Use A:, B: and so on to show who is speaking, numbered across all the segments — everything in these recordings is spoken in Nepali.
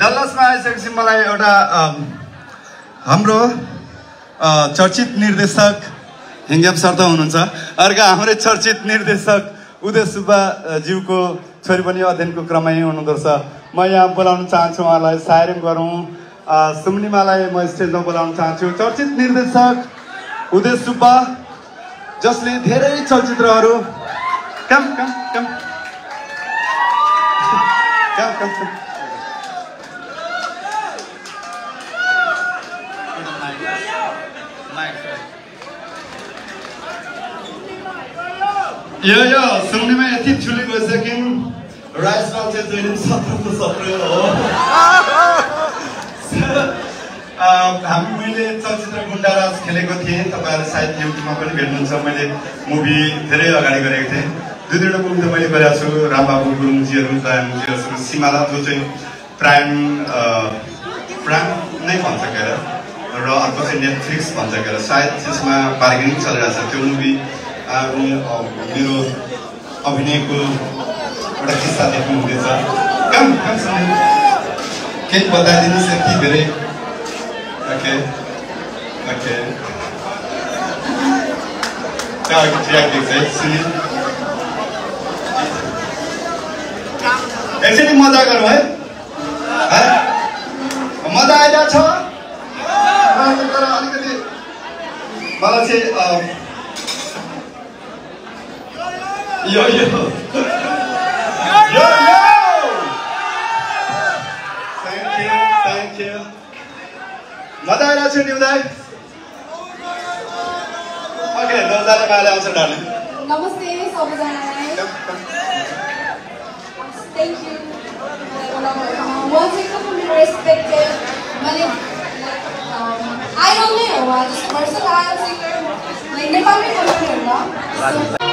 A: डल्लासमा आइसकेपछि मलाई एउटा हाम्रो चर्चित निर्देशक हिङ्ग्याम सर हुनुहुन्छ। अर्का हाम्रै चर्चित निर्देशक उदय सुब्बा अ, ज्यूको छोरी पनि अध्ययनको क्रममा यहीँ हुनुहुँदो रहेछ म यहाँ बोलाउन चाहन्छु उहाँलाई सायरिङ गरौँ। सुम्निमालाई म स्टेजमा बोलाउन चाहन्छु। चर्चित निर्देशक उदय सुब्बा जसले धेरै चलचित्रहरू कम कम कम। कम कम कम यो यो सुन्नेमा यति ठुलो गइसक्यौँ राइस मान्छे जहिले सत्रको सत्र हो हामी मैले चलचित्र गुन्डाराज खेलेको थिएँ तपाईँहरू सायद युट्युबमा पनि भेट्नुहुन्छ मैले मुभी धेरै अगाडि गरेको थिएँ दुई दुईवटा मुभी त मैले गरेको छु रामबाबु गुरुङजीहरू दयामुजीहरू सिमाला जो चाहिँ प्राइम प्राइम नै भन्छ के र अर्को चाहिँ नेटफ्लिक्स भन्छ के अरे सायद त्यसमा बार्गेनिङ चलिरहेको छ त्यो मुभी मेरो अभिनयको एउटा किस्सा कम सुन्नु। केही बताइदिनुहोस् यति धेरै ओके ओके त्यहाँ सुनिल एकचोटि मजा गरौँ है? है? मजा आइरहेको छ तर अलिकति मलाई चाहिँ यो यो। मजा आइरहेको छ नि उदय ओके नौजना माले आउँछ डार्लिङ
B: नमस्ते सबैजनालाई थ्याङ्क यू म चाहिँ कस्तो मेरो रेस्पेक्टेड मैले आइरन नै हो आज भर्सल आयल सिङ्गर लाइक नेपालमै बोल्नु होला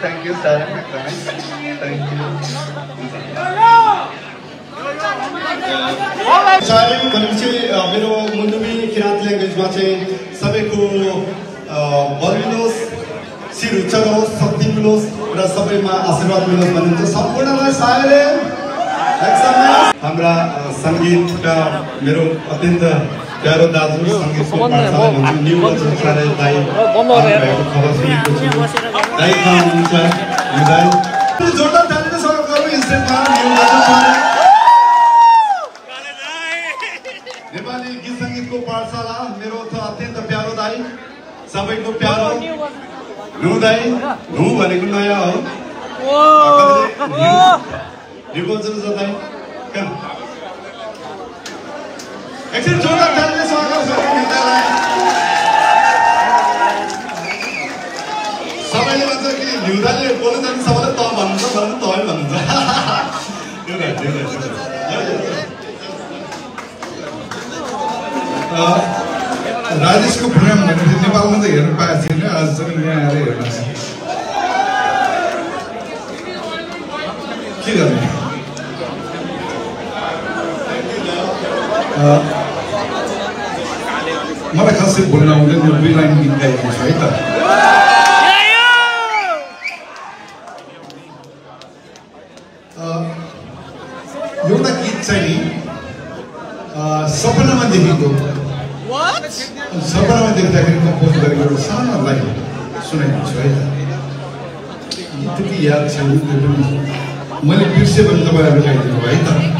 A: thank you sir thank you सायरिङ भनेपछि मेरो मुन्डुमी किराँत ल्याङ्ग्वेजमा चाहिँ सबैको अ, बलिनुहोस् शिर उच्चरोस् शक्ति मिलोस् र सबैमा आशीर्वाद मिलोस् भनिन्छ सम्पूर्णलाई सायले हाम्रा अ, सङ्गीतका मेरो अत्यन्त प्यारो दाजु सङ्गीतको पाठशाला दाई भएको खबर सुनेको छु दाई कहाँ हुनुहुन्छ दाई इन्स्टेन्टमा नेपाली गीत सङ्गीतको पाठशाला मेरो त अत्यन्त प्यारो दाई सबैको प्यारो नु दाई नु भनेको नयाँ हो छ दाई कहाँ? स्वागत सबैले त भन्नु तै
C: राजेशको प्रोग्राम भनेको थियो नेपालमा त हेर्नु पाएको थिएन आजसम्म यहाँ आएर हेर्नु के गर्ने खासै बोल्न आउँदैन म दुई लाइन गीत गाइदिन्छु है त अ, एउटा गीत चाहिँ नि अ, सपनामा देखेको सपनामा देख्दाखेरि कम्पोज गरेको एउटा सानो लाइन है त याद पनि मैले बिर्सेँ भने तपाईँहरू गाइदिनु है त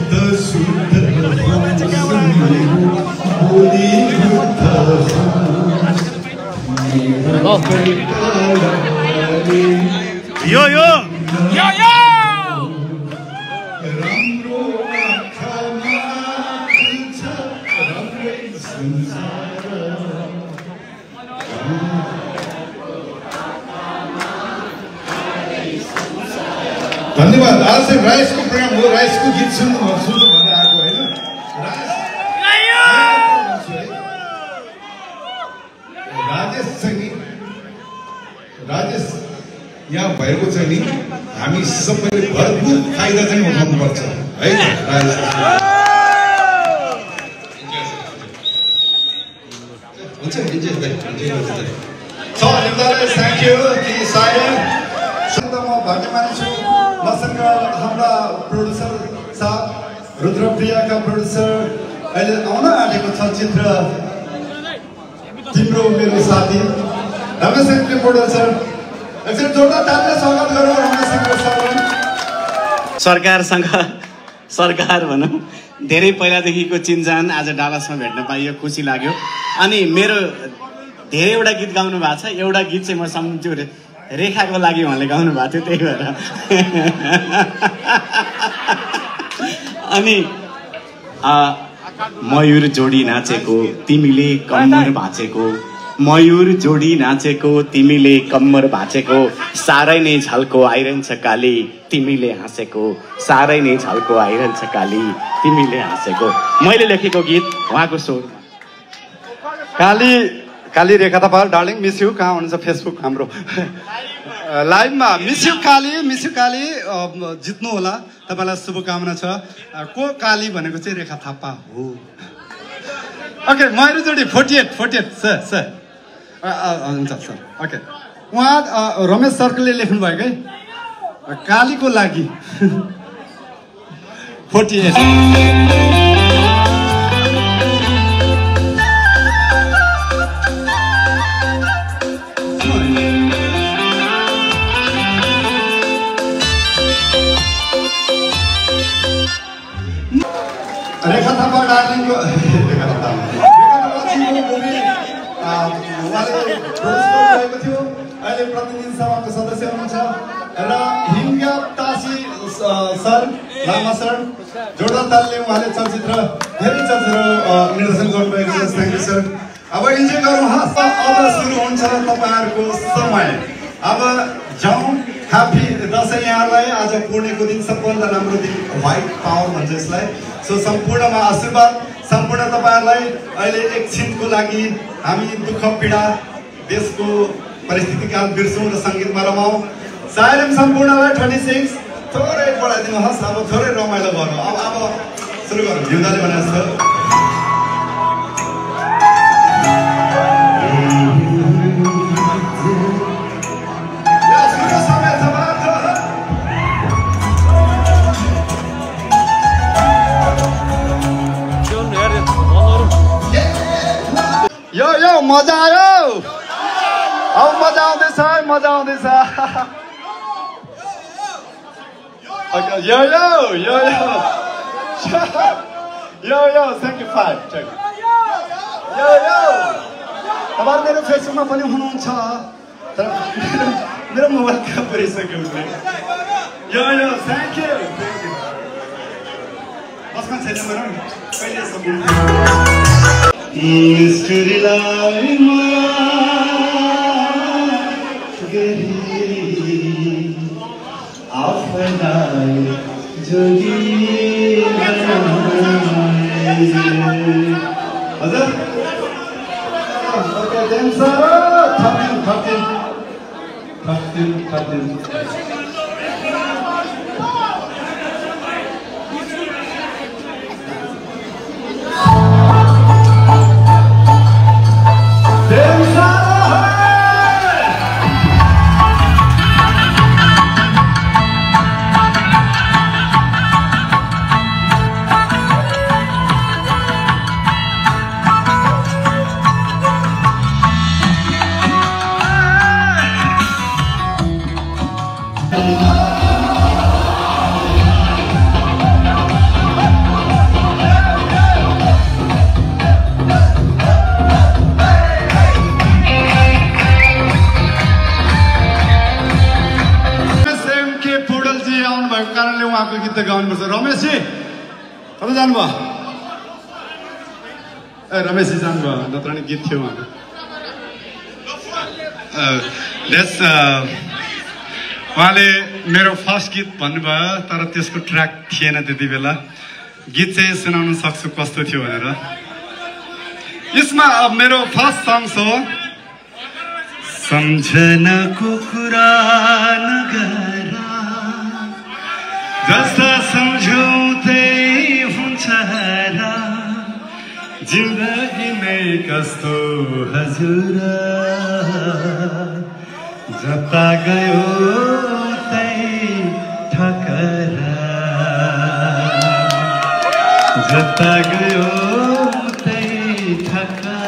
C: चित्त शुद्ध बोली
A: यो यो
C: राम्रो आँखामा छ राम्रै संसार धन्यवाद आज चाहिँ राइसको प्रोग्राम हो राइसको गीत सुन्नु सुन्नु भनेर आएको होइन राजेश चाहिँ नि राजेश यहाँ भएको चाहिँ नि हामी सबैले भरपुर फाइदा चाहिँ उठाउनुपर्छ है राजेश
A: रुद्रप्रियाका प्रोड्युसर अहिले आउन आँटेको चलचित्र तिम्रो मेरो साथी रमेश सेन्ट्री प्रोड्युसर एकचोटि जोरदार तालीले स्वागत गरौँ रमेश
D: सरकारसँग सरकार भनौँ धेरै पहिलादेखिको चिन्जान आज डालासमा भेट्न पाइयो खुसी लाग्यो। अनि मेरो धेरैवटा गीत गाउनु भएको छ एउटा गीत चाहिँ म सम्झु रे- रेखाको लागि उहाँले गाउनु भएको थियो त्यही भएर। अनि मयूर जोडी नाचेको तिमीले कम्मर भाँचेको। मयूर जोडी नाचेको तिमीले कम्मर भाँचेको। साह्रै नै झल्को आइरहन्छ काली तिमीले हाँसेको। साह्रै नै झल्को आइरहन्छ काली तिमीले हाँसेको। मैले लेखेको गीत उहाँको स्वर
E: काली काली रेखा तपाईँ डार्लिङ मिस यु। कहाँ हुनुहुन्छ? फेसबुक हाम्रो। लाइभमा मिस काली मिस काली जित्नु होला तपाईँलाई शुभकामना छ। को काली भनेको चाहिँ रेखा थापा हो। ओके जोडी forty eight forty eight sir sir. हुन्छ सर। ओके। उहाँ रमेश सरले लेख्नु भएको है? कालीको लागि। Forty at.
F: तालले उहाँले चलचित्र धेरै चलचित्र निर्देशन गर्नुभएको छ थ्याङ्क यू सर। अब इन्जोय गर्नुहोस् अब सुरु हुन्छ तपाईँहरूको समय। अब जाउँ ह्याप्पी दसैँ यहाँलाई आज पूर्णिको दिन सबभन्दा राम्रो दिन व्हाइट पावर भन्छ यसलाई। सो सम्पूर्णमा आशीर्वाद सम्पूर्ण तपाईँहरूलाई अहिले एकछिनको लागि हामी दुःख पीडा देशको परिस्थितिकाल बिर्सौँ र सङ्गीतमा रमाउँ। सायद सम्पूर्णलाई ट्वेन्टी सिक्स थोरै बढाइदिनुहोस् अब थोरै रमाइलो गर्नु। अब अब सुरु गरौँ जिउँदाले भने जस्तो
A: मजा आयो। अब मजा आउँदैछ मजा आउँदैछ। Okay, यो यो यो यो यो यो थ्याङ्क यू फाइभ यो यो तपाईँहरू मेरो फेसबुकमा पनि हुनुहुन्छ तर मेरो मोबाइल कहाँ पुऱ्याइसक्यो उसले यो यो थ्याङ्क यू छैन मेरो रमेशजी जानुभयो नत्र नि गीत थियो उहाँको द्याट्स उहाँले मेरो फर्स्ट गीत भन्नुभयो तर त्यसको ट्र्याक थिएन त्यति बेला गीत चाहिँ सुनाउन सक्छु कस्तो थियो भनेर यसमा मेरो फर्स्ट सङ्ग्स हो सम्झनाको कुरा जस्ता हुन्छ जिन्दगी नै कस्तो हजुर? जता गयो ठकरा जता गयो ठकरा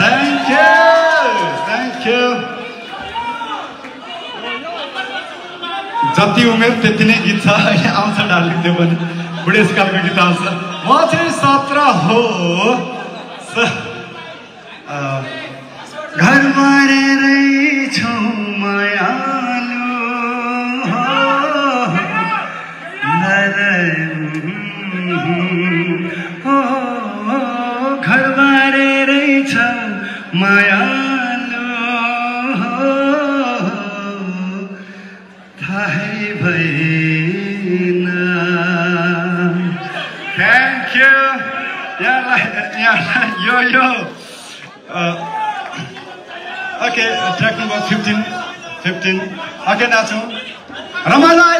A: थ्याङ्क यू थ्याङ्क यू जति उमेर त्यति नै गीत छ। आउँछ डार्लिङ त्यो पनि। गीत आउँछ। म चाहिँ सत्र हो स- फिफ्टिन फिफ्टिन ओके नाचौँ रमाइलो आइरहेछ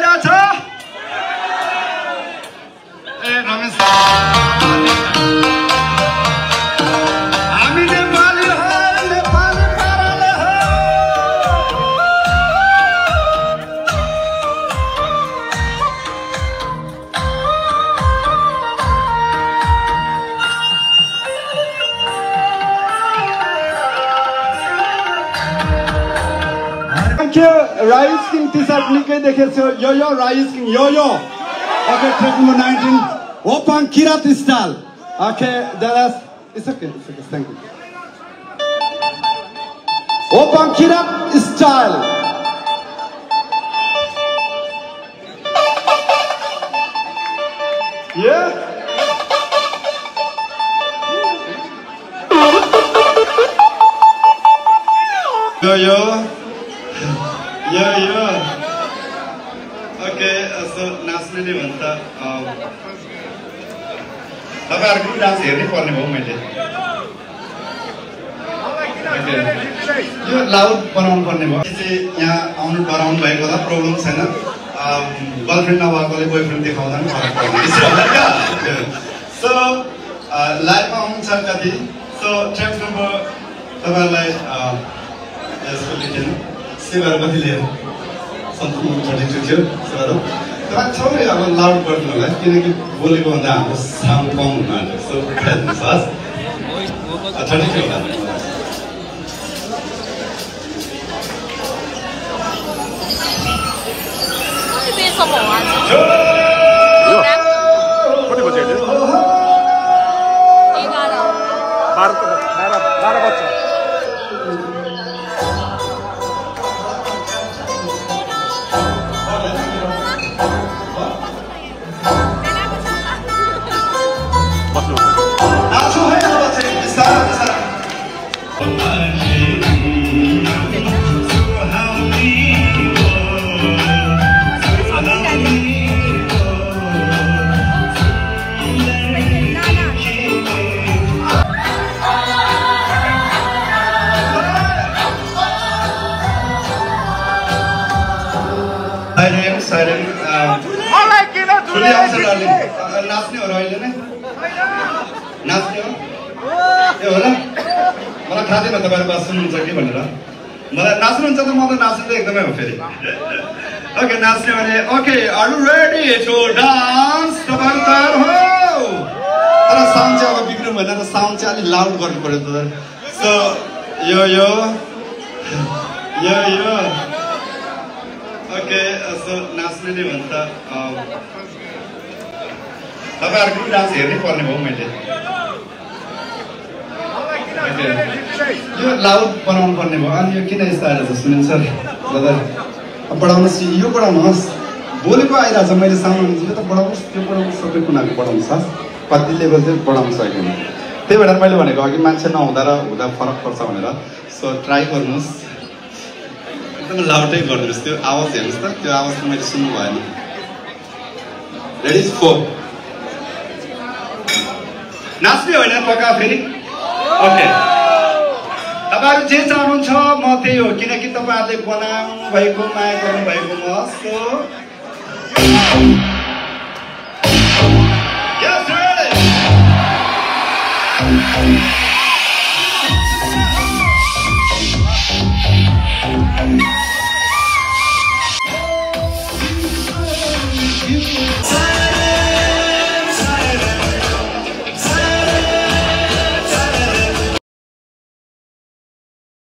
A: Rise King टी सर्ट निकै देखेको छु यो यो राइस किङ यो यो okay track number nineteen
E: Open Kirat style. Okay, that's it's okay. It's okay. Thank you. Open Kirat style. Yeah.
A: यो यो यो यो ओके नाच्ने नै भन्छ तपाईँहरूको पनि डान्स हेर्नै पर्ने भयो मैले यो लाउड बनाउनु पर्ने भयो चाहिँ यहाँ आउनु डराउनु भएको होला प्रब्लम छैन गर्लफ्रेन्ड नभएकोले बोयफ्रेन्ड देखाउँदा पनि फरक क्या सो लाइभमा आउनुहुन्छ कति सो ट्र्याक नम्बर तपाईँहरूलाई यसको लेखेन सेवाहरू कति लियो सम्पूर्ण थर्टी टू थियो सेवाहरू तपाईँ थोरै अब लाउड गर्नु होला किनकि बोलेको भन्दा हाम्रो साउन्ड कम हुन आँट्यो सो उठाइदिनुहोस् हस् थर्टी टू होला
G: कति बजी अहिले बाह्र
A: डार्लिङ नाच्ने हो र अहिले नै। नाच्ने हो? ए हो मलाई थाहा थिएन तपाईँहरू बात सुन्नुहुन्छ कि भनेर मलाई नाच्नुहुन्छ त म त नाच्नु त एकदमै हो फेरि. ओके नाच्ने भने okay are ready to dance तपाईँहरू तयार हो.
E: तर साउन्ड चाहिँ अब बिग्रियो भनेर साउन्ड चाहिँ अलिक लाउड गर्नु पर्यो त
A: सो यो यो यो यो ओके सो नाच्ने नै भन्छ तपाईँहरूको डान्स हेर्नै पर्ने भयो मैले यो लाउड बनाउनु पर्ने भयो अनि यो किन यस्तो आएर छ सुनिन्छ दादा
E: बढाउनुहोस् यो बढाउनुहोस् बोलेको आइरहेको छ मैले साउन्ड यो त बढाउनुहोस् त्यो बढाउनुहोस् सबै कुराको बढाउनुहोस् हस् कति लेभल चाहिँ बढाउन सकेन त्यही भएर मैले भनेको अघि मान्छे नहुँदा र हुँदा फरक पर्छ भनेर
A: सो ट्राई गर्नुहोस् एकदम लाउडै गरिदिनुहोस् त्यो आवाज हेर्नुहोस् त त्यो आवाज मैले सुन्नु भएन रेडी फोर नाच्ने होइन पक्का फेरि? ओके। तपाईँहरू जे चाहनुहुन्छ म त्यही हो। किनकि तपाईँहरूले बनाउनु भएको माया गर्नुभएको म Yes!